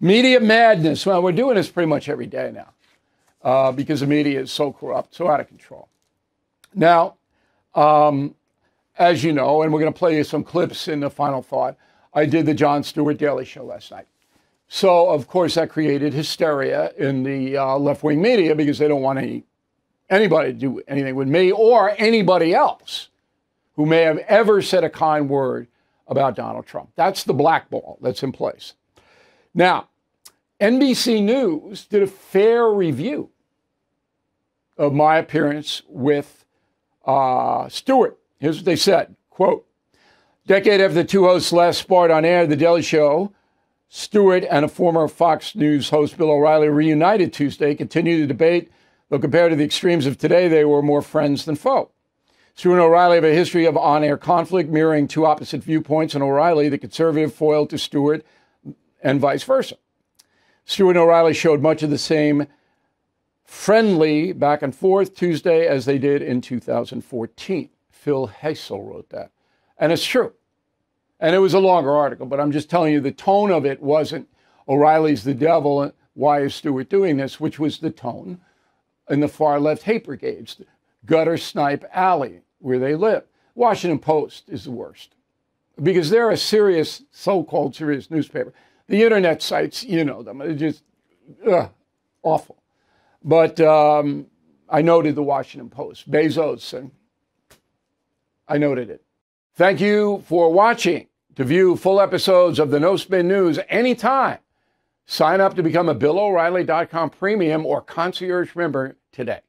Media madness. Well, we're doing this pretty much every day now uh, because the media is so corrupt, so out of control. Now, um, as you know, and we're going to play you some clips in the final thought, I did the Jon Stewart Daily Show last night. So, of course, that created hysteria in the uh, left wing media because they don't want any, anybody to do anything with me or anybody else who may have ever said a kind word about Donald Trump. That's the blackball that's in place. Now, NBC News did a fair review of my appearance with uh, Stewart. Here's what they said quote, decade after the two hosts last sparred on air, The Daily Show, Stewart and a former Fox News host, Bill O'Reilly, reunited Tuesday, continued the debate, though compared to the extremes of today, they were more friends than foe. Stewart and O'Reilly have a history of on air conflict, mirroring two opposite viewpoints, and O'Reilly, the conservative, foil to Stewart, and vice versa. Stewart and O'Reilly showed much of the same friendly back and forth Tuesday as they did in 2014. Phil Helsel wrote that. And it's true. And it was a longer article, but I'm just telling you the tone of it wasn't O'Reilly's the devil, why is Stewart doing this, which was the tone in the far left hate brigades, gutter snipe alley where they live. Washington Post is the worst because they're a serious, so called serious newspaper. The internet sites, you know them, they're just ugh, awful. But um, I noted the Washington Post, Bezos, and I noted it. Thank you for watching. To view full episodes of the No Spin News anytime, sign up to become a BillO'Reilly.com premium or concierge member today.